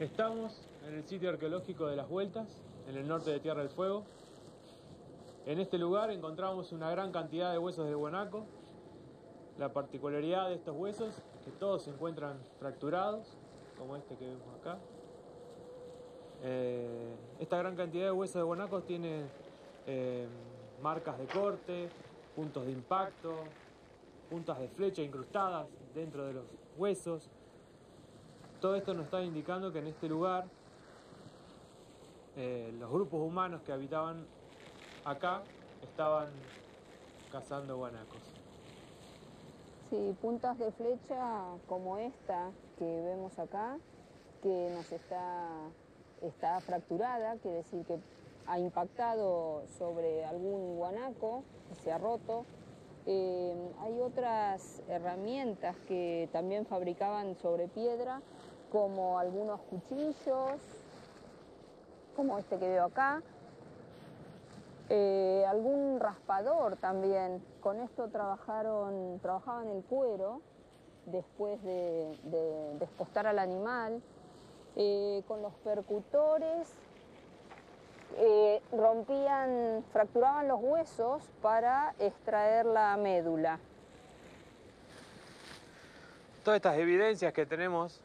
Estamos en el sitio arqueológico de las Vueltas, en el norte de Tierra del Fuego. En este lugar encontramos una gran cantidad de huesos de guanaco. La particularidad de estos huesos es que todos se encuentran fracturados, como este que vemos acá. Eh, esta gran cantidad de huesos de guanacos tiene eh, marcas de corte, puntos de impacto, puntas de flecha incrustadas dentro de los huesos. Todo esto nos está indicando que en este lugar eh, los grupos humanos que habitaban acá estaban cazando guanacos. Sí, puntas de flecha como esta que vemos acá, que nos está, está fracturada, quiere decir que ha impactado sobre algún guanaco, se ha roto. Eh, hay otras herramientas que también fabricaban sobre piedra, como algunos cuchillos, como este que veo acá, eh, algún raspador también. Con esto trabajaron, trabajaban el cuero después de, despostar al animal. Eh, con los percutores eh, rompían, fracturaban los huesos para extraer la médula. Todas estas evidencias que tenemos,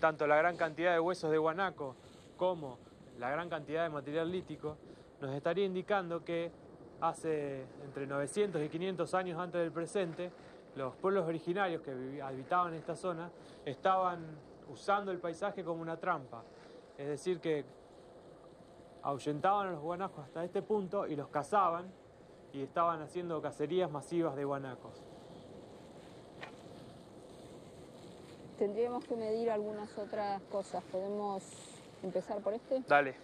tanto la gran cantidad de huesos de guanaco como la gran cantidad de material lítico, nos estaría indicando que hace entre 900 y 500 años antes del presente, los pueblos originarios que habitaban esta zona estaban usando el paisaje como una trampa. Es decir, que ahuyentaban a los guanacos hasta este punto y los cazaban y estaban haciendo cacerías masivas de guanacos. Tendríamos que medir algunas otras cosas. ¿Podemos empezar por este? Dale.